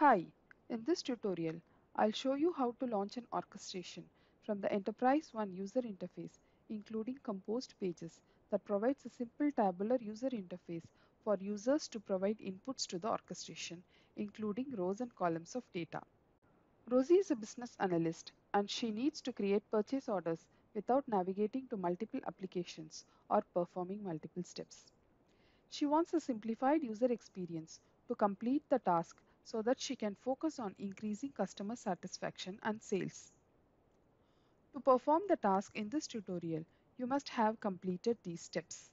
Hi, in this tutorial, I'll show you how to launch an orchestration from the Enterprise One user interface, including composed pages that provides a simple tabular user interface for users to provide inputs to the orchestration, including rows and columns of data. Rosie is a business analyst and she needs to create purchase orders without navigating to multiple applications or performing multiple steps. She wants a simplified user experience to complete the task so that she can focus on increasing customer satisfaction and sales. To perform the task in this tutorial, you must have completed these steps.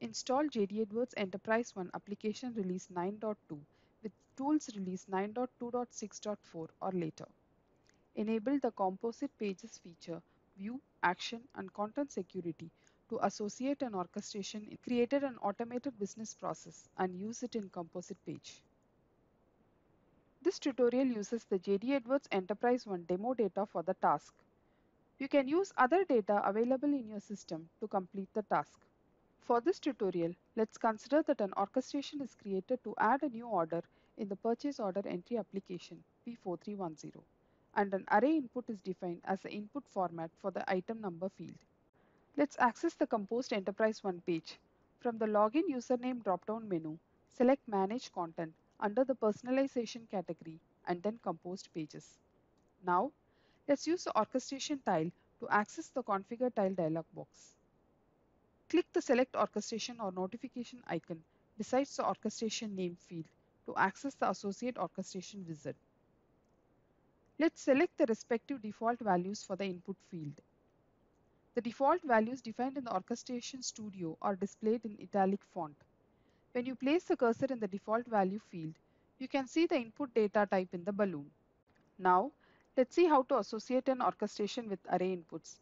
Install JD Edwards Enterprise One Application Release 9.2 with Tools Release 9.2.6.4 or later. Enable the Composite Pages feature, View, Action and Content Security to associate an orchestration, created an automated business process and use it in Composite Page. This tutorial uses the JD Edwards Enterprise One demo data for the task. You can use other data available in your system to complete the task. For this tutorial, let's consider that an orchestration is created to add a new order in the purchase order entry application P4310 and an array input is defined as the input format for the item number field. Let's access the Composed Enterprise One page. From the Login Username drop-down menu, select Manage Content under the Personalization category and then Composed Pages. Now, let's use the Orchestration tile to access the Configure tile dialog box. Click the Select Orchestration or Notification icon besides the Orchestration name field to access the Associate Orchestration wizard. Let's select the respective default values for the input field. The default values defined in the Orchestration Studio are displayed in italic font. When you place the cursor in the default value field, you can see the input data type in the balloon. Now, let's see how to associate an orchestration with array inputs.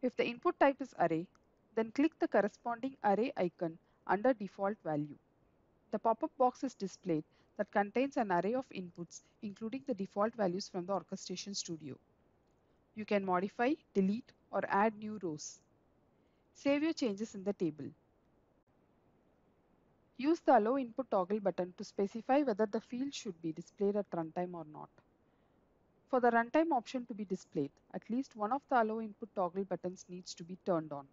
If the input type is array, then click the corresponding array icon under default value. The pop-up box is displayed that contains an array of inputs including the default values from the Orchestration Studio. You can modify, delete or add new rows. Save your changes in the table. Use the Allow Input toggle button to specify whether the field should be displayed at runtime or not. For the runtime option to be displayed, at least one of the Allow Input toggle buttons needs to be turned on.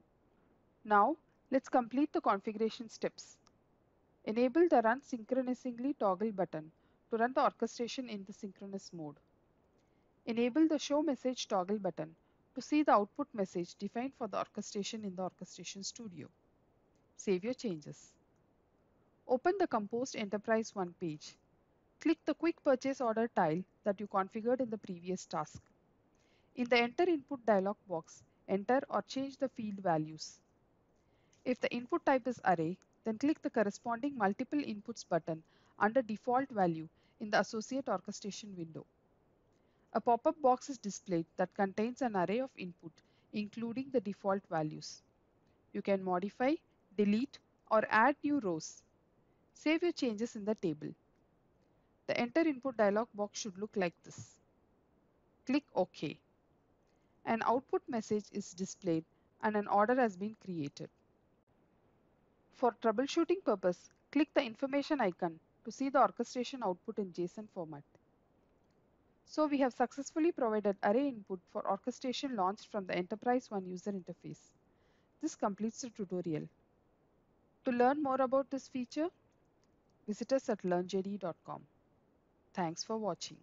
Now, let's complete the configuration steps. Enable the Run Synchronously toggle button to run the orchestration in the synchronous mode. Enable the Show Message toggle button to see the output message defined for the orchestration in the Orchestration Studio. Save your changes. Open the Composed Enterprise One page. Click the Quick Purchase Order tile that you configured in the previous task. In the Enter Input dialog box, enter or change the field values. If the input type is array, then click the corresponding Multiple Inputs button under Default Value in the Associate Orchestration window. A pop-up box is displayed that contains an array of input, including the default values. You can modify, delete, or add new rows. Save your changes in the table. The Enter Input dialog box should look like this. Click OK. An output message is displayed and an order has been created. For troubleshooting purpose, click the information icon to see the orchestration output in JSON format. So we have successfully provided array input for orchestration launched from the Enterprise One user interface. This completes the tutorial. To learn more about this feature, visit us at learnjde.com. Thanks for watching.